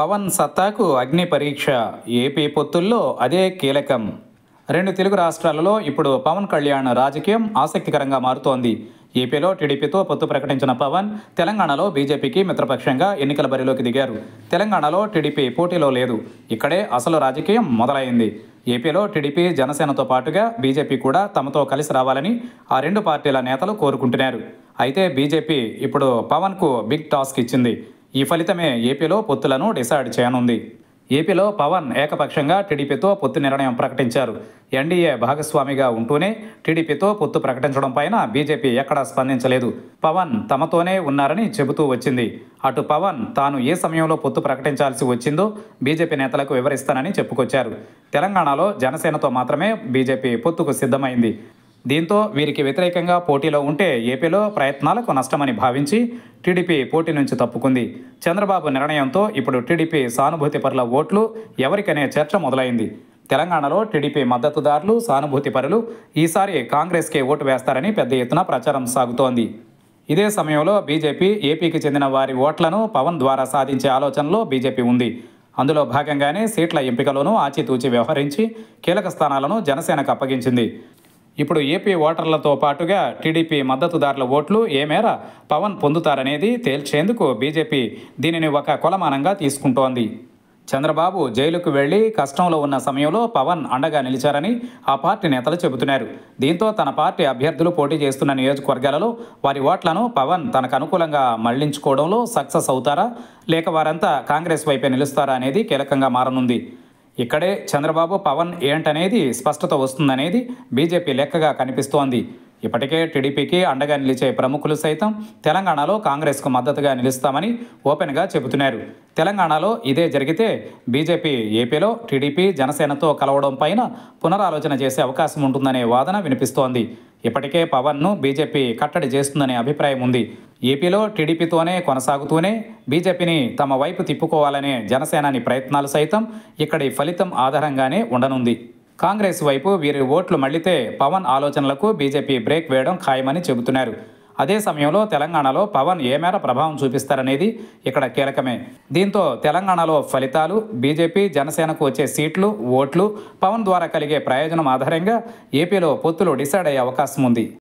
పవన్ సత్తాకు అగ్ని పరీక్ష. ఏపీ పొత్తుల్లో అదే కీలకం. రెండు తెలుగు రాష్ట్రాలలో ఇప్పుడు పవన్ కళ్యాణ్ రాజకీయం ఆసక్తికరంగా మారుతోంది. ఏపీలో టీడీపీతో పొత్తు ప్రకటించిన పవన్ తెలంగాణలో బీజేపీకి మిత్రపక్షంగా ఎన్నికల బరిలోకి దిగారు. తెలంగాణలో టీడీపీ పోటీలో లేదు. ఇక్కడే అసలు రాజకీయం మొదలైంది. ఏపీలో టీడీపీ జనసేనతో పాటుగా బీజేపీ కూడా తమతో కలిసి రావాలని ఆ రెండు పార్టీల నేతలు కోరుకుంటున్నారు. అయితే బీజేపీ ఇప్పుడు పవన్కు బిగ్ టాస్క్ ఇచ్చింది. ఈ ఫలితమే ఏపీలో పొత్తులను డిసైడ్ చేయనుంది. ఏపీలో పవన్ ఏకపక్షంగా టీడీపీతో పొత్తు నిర్ణయం ప్రకటించారు. ఎన్డీఏ భాగస్వామిగా ఉంటూనే టీడీపీతో పొత్తు ప్రకటించడం పైన బీజేపీ ఎక్కడా స్పందించలేదు. పవన్ తమతోనే ఉన్నారని చెబుతూ వచ్చింది. అటు పవన్ తాను ఏ సమయంలో పొత్తు ప్రకటించాల్సి వచ్చిందో బీజేపీ నేతలకు వివరిస్తానని చెప్పుకొచ్చారు. తెలంగాణలో జనసేనతో మాత్రమే బీజేపీ పొత్తుకు సిద్ధమైంది. దీంతో వీరికి వ్యతిరేకంగా పోటీలో ఉంటే ఏపీలో ప్రయత్నాలకు నష్టమని భావించి టీడీపీ పోటీ నుంచి తప్పుకుంది. చంద్రబాబు నిర్ణయంతో ఇప్పుడు టీడీపీ సానుభూతి పరుల ఓట్లు ఎవరికనే చర్చ మొదలైంది. తెలంగాణలో టీడీపీ మద్దతుదారులు సానుభూతి పరులు ఈసారి కాంగ్రెస్కే ఓటు వేస్తారని పెద్ద ఎత్తున ప్రచారం సాగుతోంది. ఇదే సమయంలో బీజేపీ ఏపీకి చెందిన వారి ఓట్లను పవన్ ద్వారా సాధించే ఆలోచనలో బీజేపీ ఉంది. అందులో భాగంగానే సీట్ల ఎంపికలోనూ ఆచితూచి వ్యవహరించి కీలక స్థానాలను జనసేనకు అప్పగించింది. ఇప్పుడు ఏపీ ఓటర్లతో పాటుగా టీడీపీ మద్దతుదారుల ఓట్లు ఏ మేర పవన్ పొందుతారనేది తేల్చేందుకు బీజేపీ దీనిని ఒక కొలమానంగా తీసుకుంటోంది. చంద్రబాబు జైలుకు వెళ్ళి కష్టంలో ఉన్న సమయంలో పవన్ అండగా నిలిచారని ఆ పార్టీ నేతలు చెబుతున్నారు. దీంతో తన పార్టీ అభ్యర్థులు పోటీ చేస్తున్న నియోజకవర్గాలలో వారి ఓట్లను పవన్ తనకు అనుకూలంగా మళ్ళించుకోవడంలో సక్సెస్ అవుతారా లేక వారంతా కాంగ్రెస్ వైపే నిలుస్తారా అనేది కీలకంగా మారనుంది. ఇక్కడే చంద్రబాబు పవన్ ఏంటనేది స్పష్టత వస్తుందనేది బీజేపీ లెక్కగా కనిపిస్తోంది. ఇప్పటికే టీడీపీకి అండగా నిలిచే ప్రముఖులు సైతం తెలంగాణలో కాంగ్రెస్కు మద్దతుగా నిలుస్తామని ఓపెన్గా చెబుతున్నారు. తెలంగాణలో ఇదే జరిగితే బీజేపీ ఏపీలో టీడీపీ జనసేనతో కలవడం పైన పునరాలోచన చేసే అవకాశం ఉంటుందనే వాదన వినిపిస్తోంది. ఇప్పటికే పవన్ను బీజేపీ కట్టడి చేస్తుందనే అభిప్రాయం ఉంది. ఏపీలో టీడీపీతోనే కొనసాగుతూనే బీజేపీని తమ వైపు తిప్పుకోవాలనే జనసేనాని ప్రయత్నాలు సైతం ఇక్కడి ఫలితం ఆధారంగానే ఉండనుంది. కాంగ్రెస్ వైపు వీరి ఓట్లు మళ్ళితే పవన్ ఆలోచనలకు బీజేపీ బ్రేక్ వేయడం ఖాయమని చెబుతున్నారు. అదే సమయంలో తెలంగాణలో పవన్ ఏ మేర ప్రభావం చూపిస్తారనేది ఇక్కడ కీలకమే. దీంతో తెలంగాణలో ఫలితాలు బీజేపీ జనసేనకు వచ్చే సీట్లు ఓట్లు పవన్ ద్వారా కలిగే ప్రయోజనం ఆధారంగా ఏపీలో పొత్తులు డిసైడ్ అయ్యే అవకాశం ఉంది.